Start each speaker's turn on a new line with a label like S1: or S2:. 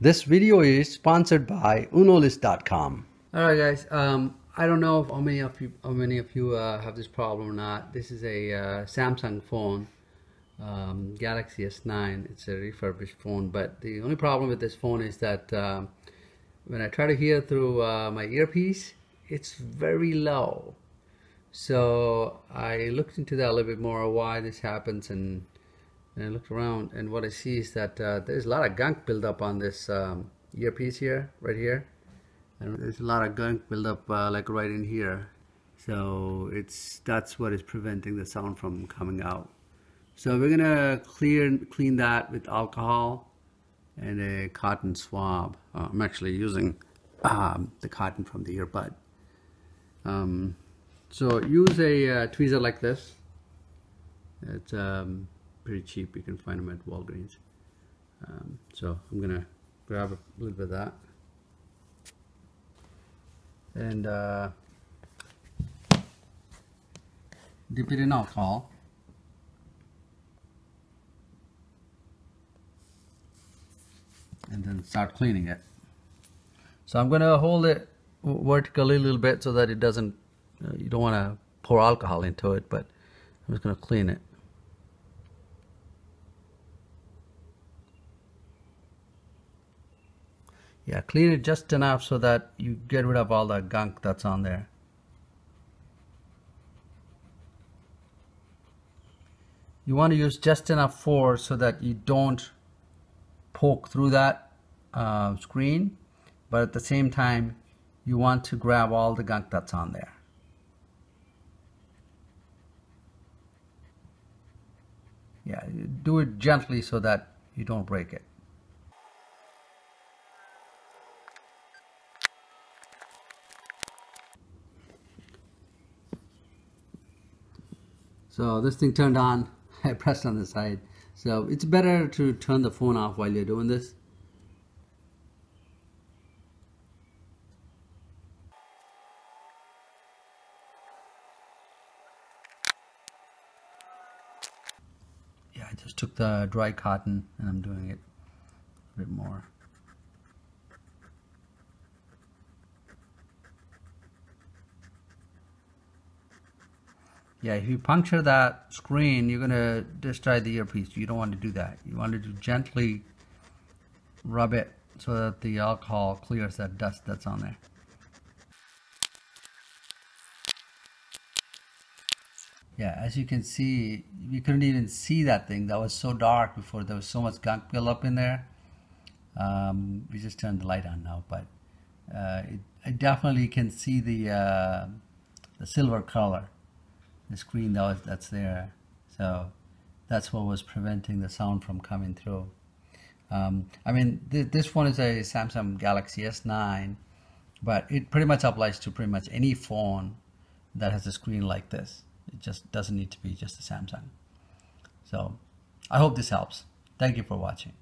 S1: This video is sponsored by Unolist.com.
S2: All right, guys. Um, I don't know how many of you how many of you uh, have this problem or not. This is a uh, Samsung phone, um, Galaxy S9. It's a refurbished phone, but the only problem with this phone is that um, when I try to hear through uh, my earpiece, it's very low. So I looked into that a little bit more, why this happens, and and I looked around and what I see is that uh, there's a lot of gunk buildup on this um, earpiece here, right here. And there's a lot of gunk buildup uh, like right in here. So it's that's what is preventing the sound from coming out. So we're gonna clear and clean that with alcohol and a cotton swab. Uh, I'm actually using um, the cotton from the earbud. Um, so use a uh, tweezer like this. It's um, pretty cheap. You can find them at Walgreens. Um, so I'm gonna grab a little bit of that and uh, dip it in alcohol. And then start cleaning it. So I'm gonna hold it vertically a little bit so that it doesn't, uh, you don't wanna pour alcohol into it, but I'm just gonna clean it. Yeah, clean it just enough so that you get rid of all the gunk that's on there. You want to use just enough force so that you don't poke through that uh, screen, but at the same time, you want to grab all the gunk that's on there. Yeah, do it gently so that you don't break it. So this thing turned on, I pressed on the side. So it's better to turn the phone off while you're doing this. Yeah, I just took the dry cotton and I'm doing it a bit more. Yeah if you puncture that screen you're gonna destroy the earpiece. You don't want to do that. You want to gently rub it so that the alcohol clears that dust that's on there. Yeah as you can see you couldn't even see that thing. That was so dark before. There was so much gunk built up in there. Um, we just turned the light on now but uh, it, I definitely can see the uh, the silver color the screen that was, that's there. So that's what was preventing the sound from coming through. Um, I mean, th this one is a Samsung Galaxy S9, but it pretty much applies to pretty much any phone that has a screen like this. It just doesn't need to be just a Samsung. So I hope this helps. Thank you for watching.